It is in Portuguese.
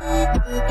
Música